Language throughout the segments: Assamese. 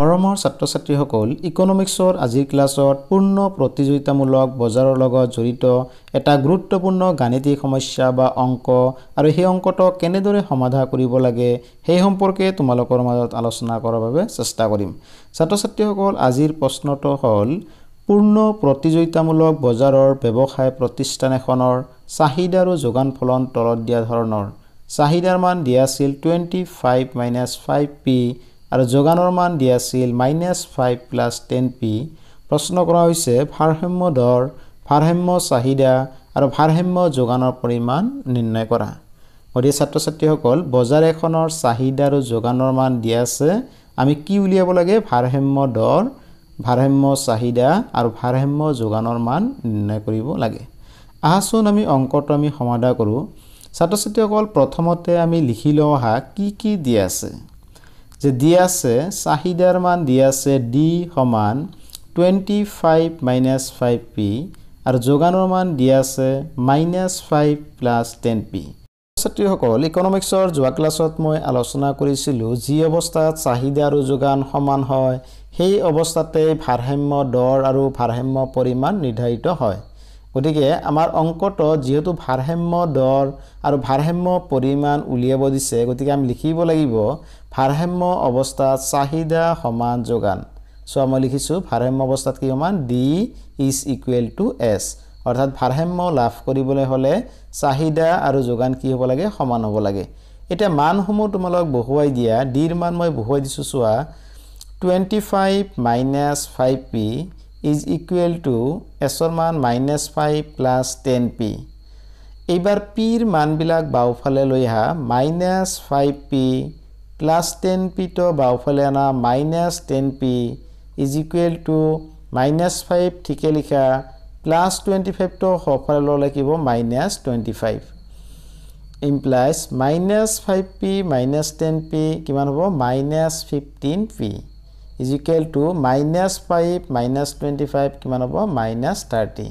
মৰমৰ ছাত্ৰ ছাত্ৰীসকল ইকনমিক্সৰ আজিৰ ক্লাছত পূৰ্ণ প্ৰতিযোগিতামূলক বজাৰৰ লগত জড়িত এটা গুৰুত্বপূৰ্ণ গাণিতিক সমস্যা বা অংক আৰু সেই অংকটো কেনেদৰে সমাধা কৰিব লাগে সেই সম্পৰ্কে তোমালোকৰ মাজত আলোচনা কৰাৰ বাবে চেষ্টা কৰিম। ছাত্ৰ ছাত্ৰীসকল আজিৰ প্ৰশ্নটো হ'ল পূৰ্ণ প্ৰতিযোগিতামূলক বজাৰৰ ব্যৱসায় প্ৰতিষ্ঠান এখনৰ চাহিদা আৰু যোগান ফলন তলত দিয়া ধৰণৰ। চাহিদাৰ মান দিয়া আছিল twenty five minus five P আৰু যোগানৰ মান দিয়া আছিল minus five plus ten P প্ৰশ্ন কৰা হৈছে ভাৰসাম্য দৰ ভাৰসাম্য চাহিদা আৰু ভাৰসাম্য যোগানৰ পৰিমাণ নিৰ্ণয় কৰা। গতিকে ছাত্ৰ ছাত্ৰীসকল বজাৰ এখনৰ চাহিদা আৰু যোগানৰ মান দিয়া আছে। আমি কি উলিয়াব লাগে? ভাৰসাম্য দৰ ভাৰসাম্য চাহিদা আৰু ভাৰসাম্য যোগানৰ মান নিৰ্ণয় কৰিব লাগে। আহাচোন আমি অংকটো আমি সমাধা কৰোঁ। ছাত্ৰ ছাত্ৰীসকল প্ৰথমতে আমি লিখি লওঁ আহা কি কি দিয়া আছে। যে দিয়া আছে চাহিদাৰ মান দিয়া আছে ডি সমান twenty five minus five P আৰু যোগানৰ মান দিয়া আছে minus five plus ten P ছাত্ৰীসকল ইকনমিক্সৰ যোৱা ক্লাছত মই আলোচনা কৰিছিলোঁ যি অৱস্থাত চাহিদা আৰু যোগান সমান হয় সেই অৱস্থাতে ভাৰসাম্য দৰ আৰু ভাৰসাম্য পৰিমাণ নিৰ্ধাৰিত হয়। গতিকে আমাৰ অংকটো যিহেতু ভাৰসাম্য দৰ আৰু ভাৰসাম্য পৰিমাণ উলিয়াব দিছে গতিকে আমি লিখিব লাগিব ভাৰসাম্য অৱস্থাত চাহিদা সমান যোগান। চ' মই লিখিছোঁ ভাৰসাম্য অৱস্থাত কি সমান D is equal to S অৰ্থাৎ ভাৰসাম্য লাভ কৰিবলৈ হ'লে চাহিদা আৰু যোগান কি হ'ব লাগে? সমান হ'ব লাগে। এতিয়া মানসমূহ তোমালোক বহুৱাই দিয়া ডিৰ মান মই বহুৱাই দিছোঁ চোৱা twenty five minus five P is equal to এছৰ মান minus five plus ten P এইবাৰ পিৰ মানবিলাক বাওঁফালে লৈ আহা minus five P plus ten পিটো বাওঁফালে অনা minus ten P is equal to minus five ঠিকে লিখা প্লাছ টুৱেণ্টি ফাইভটো সোঁফালে ল'ব লাগিব minus twenty five implies minus five P minus ten P কিমান হ'ব? Minus fifteen P minus five minus twenty five কিমান হ'ব? Minus thirty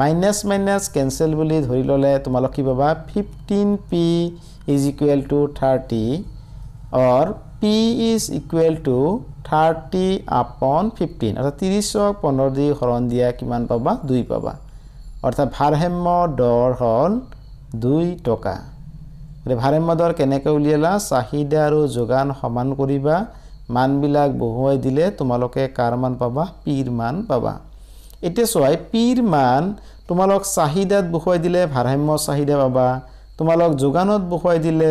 minus minus cancel বুলি ধৰি ল'লে তোমালোক কি পাবা? Fifteen P is equal to thirty or P is equal to thirty upon fifteen অৰ্থাৎ ত্ৰিছক পোন্ধৰ দি হৰণ দিয়া কিমান পাবা? দুই পাবা। অৰ্থাৎ ভাৰসাম্য দৰ হ'ল দুই টকা। গতিকে ভাৰসাম্য দৰ কেনেকৈ উলিয়ালা? চাহিদা আৰু যোগান সমান কৰিবা। মানবিলাক বহুৱাই দিলে তোমালোকে কাৰ মান পাবা পিৰ মান পাবা। এতিয়া চোৱাই পিৰ মান তোমালোক চাহিদাত বহুৱাই দিলে ভাৰসাম্য চাহিদা পাবা। তোমালোক যোগানত বহুৱাই দিলে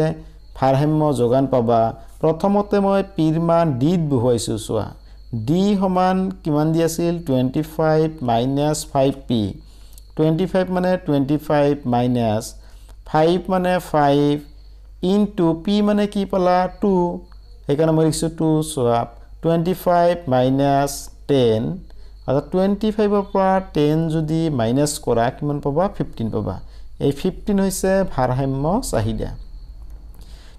ভাৰসাম্য যোগান পাবা। প্ৰথমতে মই পিৰ মান ডিত বহুৱাইছোঁ চোৱা। ডি সমান কিমান দি আছিল? Twenty five minus five P. Twenty five মানে টুৱেণ্টি ফাইভ মাইনাছ। ফাইভ মানে ফাইভ। ইন টু পি মানে কি পালা? টু। সেইকাৰণে মই লিখিছোঁ টু চোৱা টুৱেণ্টি ফাইভ মাইনাছ টেন অৰ্থাৎ টুৱেণ্টি ফাইভৰ পৰা টেন যদি মাইনাছ কৰা কিমান পাবা? ফিফটিন পাবা। এই ফিফটিন হৈছে ভাৰসাম্য চাহিদা।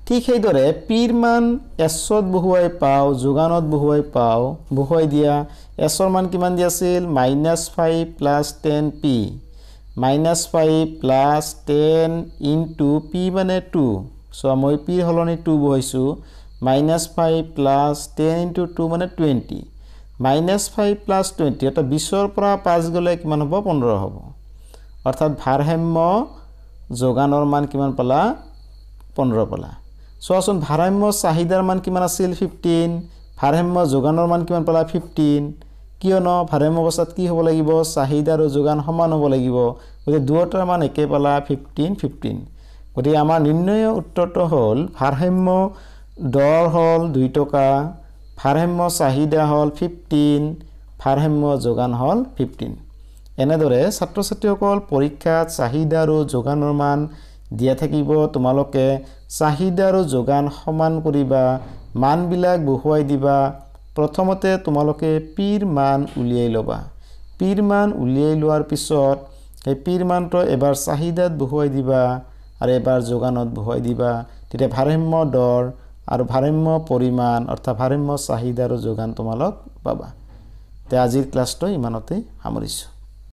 ঠিক সেইদৰে পিৰ মান এছত বহুৱাই পাওঁ যোগানত বহুৱাই পাওঁ বহুৱাই দিয়া। এছৰ মান কিমান দি আছিল? Minus five plus ten P minus five plus ten into P মানে টু চোৱা মই পিৰ সলনি two বহাইছোঁ। Minus five plus ten into two মানে twenty. Minus five plus twenty অৰ্থাৎ বিছৰ পৰা পাঁচ গ'লে কিমান হ'ব? পোন্ধৰ হ'ব। অৰ্থাৎ ভাৰসাম্য যোগানৰ মান কিমান পালা? পোন্ধৰ পালা। চোৱাচোন ভাৰসাম্য চাহিদাৰ মান কিমান আছিল? ফিফটিন ভাৰসাম্য যোগানৰ মান কিমান পালা? ফিফটিন কিয়নো ভাৰসাম্য অৱস্থাত কি হ'ব লাগিব? চাহিদা আৰু যোগান সমান হ'ব লাগিব। গতিকে দুয়োটাৰ মান একে পালা? ফিফটিন ফিফটিন গতিকে আমাৰ নিৰ্ণয় উত্তৰটো হ'ল ভাৰসাম্য দৰ হ'ল দুই টকা ভাৰসাম্য চাহিদা হ'ল ফিফটিন ভাৰসাম্য যোগান হ'ল ফিফটিন এনেদৰে ছাত্ৰ ছাত্ৰীসকল পৰীক্ষাত চাহিদা আৰু যোগানৰ মান দিয়া থাকিব। তোমালোকে চাহিদা আৰু যোগান সমান কৰিবা মানবিলাক বহুৱাই দিবা। প্ৰথমতে তোমালোকে পিৰ মান উলিয়াই ল'বা। পিৰ মান উলিয়াই লোৱাৰ পিছত সেই পিৰ মানটো এবাৰ চাহিদাত বহুৱাই দিবা আৰু এবাৰ যোগানত বহুৱাই দিবা। তেতিয়া ভাৰসাম্য দৰ আৰু ভাৰসাম্য পৰিমাণ অৰ্থাৎ ভাৰসাম্য চাহিদা আৰু যোগান তোমালোক পাবা। তে আজিৰ ক্লাছটো ইমানতে সামৰিছোঁ।